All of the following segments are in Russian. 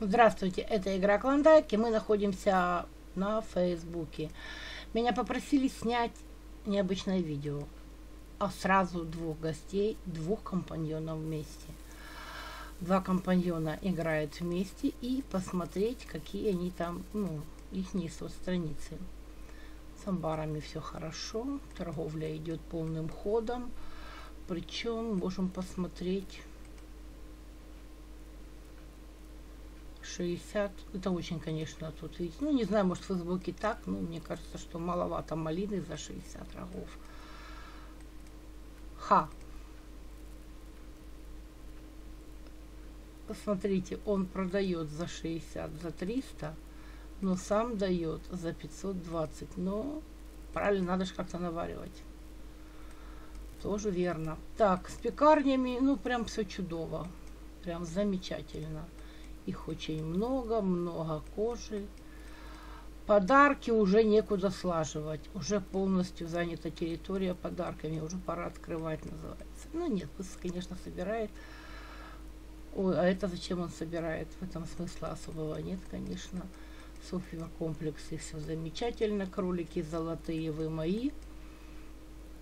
Здравствуйте, это игра Клондайк, и мы находимся на Фейсбуке. Меня попросили снять необычное видео, а сразу двух гостей, двух компаньонов вместе. Два компаньона играют вместе и посмотреть, какие они там, ну, их страницы. С амбарами все хорошо, торговля идет полным ходом, причем можем посмотреть 60. Это очень, конечно, тут видите. Ну, не знаю, может, в Фейсбуке так, но мне кажется, что маловато малины за 60 рогов. Ха. Посмотрите, он продает за 60, за 300, но сам дает за 520. Но правильно, надо же как-то наваривать. Тоже верно. Так, с пекарнями, ну, прям все чудово. Прям замечательно. Их очень много, много кожи. Подарки уже некуда слаживать. Уже полностью занята территория подарками. Уже пора открывать, называется. Ну нет, пусть, конечно, собирает. Ой, а это зачем он собирает? В этом смысла особого нет, конечно. Софья комплексы, все замечательно. Кролики золотые вы мои.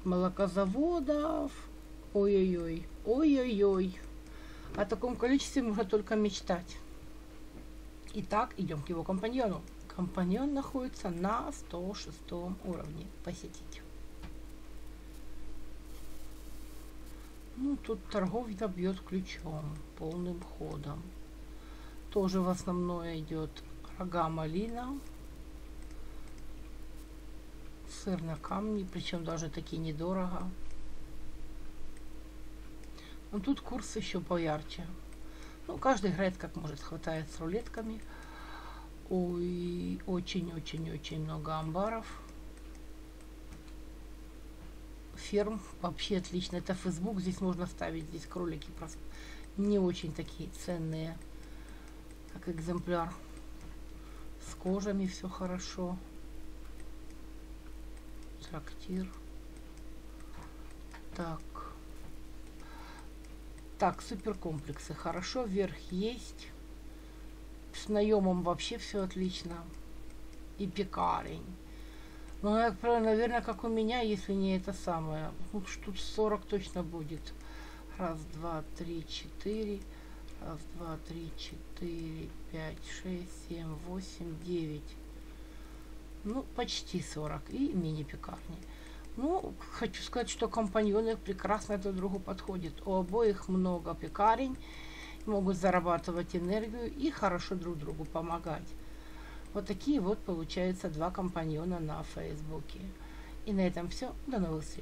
Молокозаводов. Ой-ой-ой. Ой-ой-ой. О таком количестве можно только мечтать. Итак, идем к его компаньону. Компаньон находится на 106 уровне. Посетить. Ну, тут торговля бьет ключом, полным ходом. Тоже в основном идет рога малина, сыр на камне, причем даже такие недорого. Но тут курс еще поярче. Ну, каждый играет как может, хватает с рулетками. Ой, очень-очень-очень много амбаров. Ферм вообще отлично. Это Facebook, здесь можно ставить, здесь кролики просто не очень такие ценные, как экземпляр. С кожами все хорошо. Трактир. Так. Так, суперкомплексы. Хорошо, вверх есть. С наемом вообще все отлично. И пекарень. Ну, наверное, как у меня, если не это самое. Ну, тут 40 точно будет. Раз, два, три, четыре. Раз, два, три, четыре, пять, шесть, семь, восемь, девять. Ну, почти 40. И мини-пекарни. Ну, хочу сказать, что компаньоны прекрасно друг другу подходят. У обоих много пекарень, могут зарабатывать энергию и хорошо друг другу помогать. Вот такие вот получаются два компаньона на Фейсбуке. И на этом все. До новых встреч.